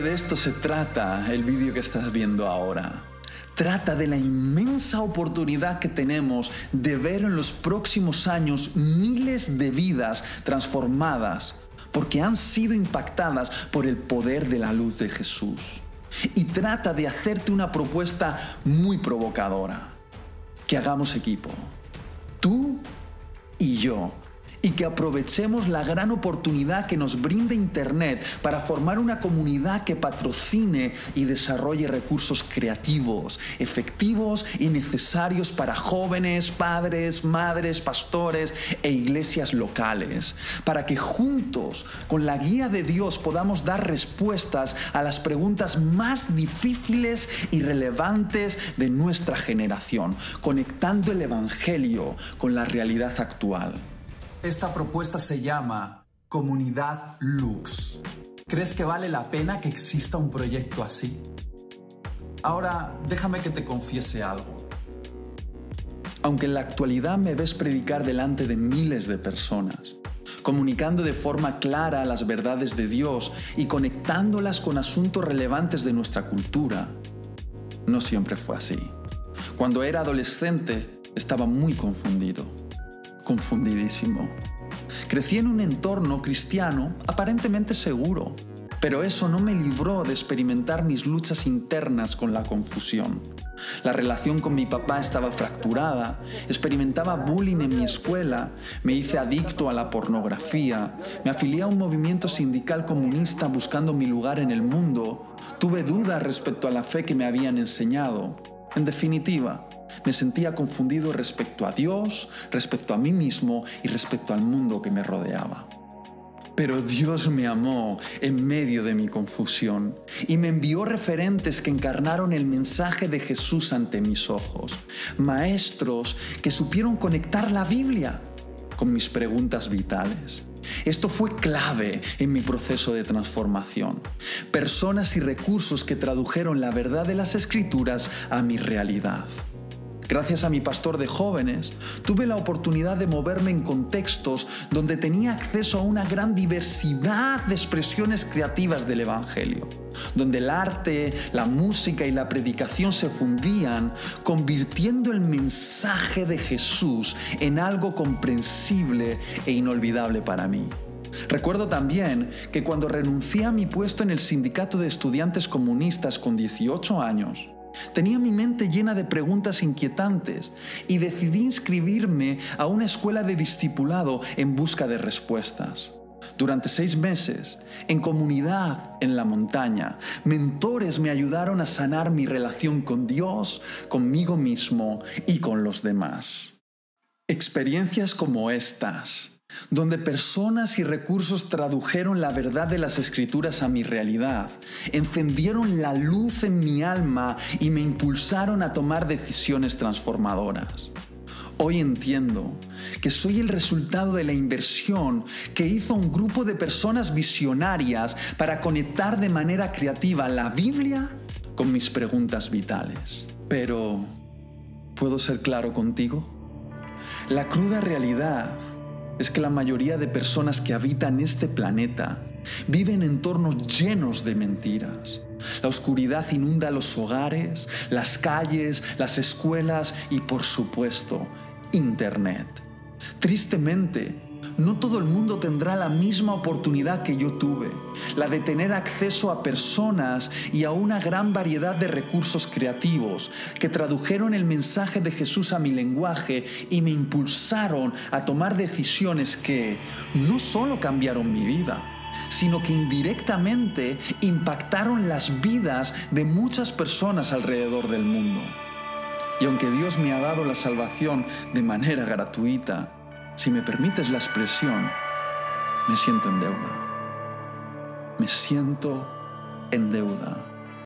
De esto se trata el vídeo que estás viendo ahora. Trata de la inmensa oportunidad que tenemos de ver en los próximos años miles de vidas transformadas porque han sido impactadas por el poder de la luz de Jesús. Y trata de hacerte una propuesta muy provocadora. Que hagamos equipo. Tú y yo y que aprovechemos la gran oportunidad que nos brinda Internet para formar una comunidad que patrocine y desarrolle recursos creativos, efectivos y necesarios para jóvenes, padres, madres, pastores e iglesias locales, para que juntos, con la guía de Dios, podamos dar respuestas a las preguntas más difíciles y relevantes de nuestra generación, conectando el Evangelio con la realidad actual. Esta propuesta se llama Comunidad Lux. ¿Crees que vale la pena que exista un proyecto así? Ahora, déjame que te confiese algo. Aunque en la actualidad me ves predicar delante de miles de personas, comunicando de forma clara las verdades de Dios y conectándolas con asuntos relevantes de nuestra cultura, no siempre fue así. Cuando era adolescente estaba muy confundido confundidísimo. Crecí en un entorno cristiano aparentemente seguro, pero eso no me libró de experimentar mis luchas internas con la confusión. La relación con mi papá estaba fracturada, experimentaba bullying en mi escuela, me hice adicto a la pornografía, me afilié a un movimiento sindical comunista buscando mi lugar en el mundo, tuve dudas respecto a la fe que me habían enseñado. En definitiva, me sentía confundido respecto a Dios, respecto a mí mismo y respecto al mundo que me rodeaba. Pero Dios me amó en medio de mi confusión y me envió referentes que encarnaron el mensaje de Jesús ante mis ojos, maestros que supieron conectar la Biblia con mis preguntas vitales. Esto fue clave en mi proceso de transformación. Personas y recursos que tradujeron la verdad de las escrituras a mi realidad. Gracias a mi pastor de jóvenes, tuve la oportunidad de moverme en contextos donde tenía acceso a una gran diversidad de expresiones creativas del Evangelio, donde el arte, la música y la predicación se fundían, convirtiendo el mensaje de Jesús en algo comprensible e inolvidable para mí. Recuerdo también que cuando renuncié a mi puesto en el sindicato de estudiantes comunistas con 18 años, Tenía mi mente llena de preguntas inquietantes y decidí inscribirme a una escuela de discipulado en busca de respuestas. Durante seis meses, en comunidad en la montaña, mentores me ayudaron a sanar mi relación con Dios, conmigo mismo y con los demás. Experiencias como estas donde personas y recursos tradujeron la verdad de las escrituras a mi realidad, encendieron la luz en mi alma y me impulsaron a tomar decisiones transformadoras. Hoy entiendo que soy el resultado de la inversión que hizo un grupo de personas visionarias para conectar de manera creativa la Biblia con mis preguntas vitales. Pero, ¿puedo ser claro contigo? La cruda realidad es que la mayoría de personas que habitan este planeta viven en entornos llenos de mentiras. La oscuridad inunda los hogares, las calles, las escuelas y por supuesto, Internet. Tristemente, no todo el mundo tendrá la misma oportunidad que yo tuve, la de tener acceso a personas y a una gran variedad de recursos creativos que tradujeron el mensaje de Jesús a mi lenguaje y me impulsaron a tomar decisiones que no solo cambiaron mi vida, sino que indirectamente impactaron las vidas de muchas personas alrededor del mundo. Y aunque Dios me ha dado la salvación de manera gratuita, si me permites la expresión, me siento en deuda. Me siento en deuda.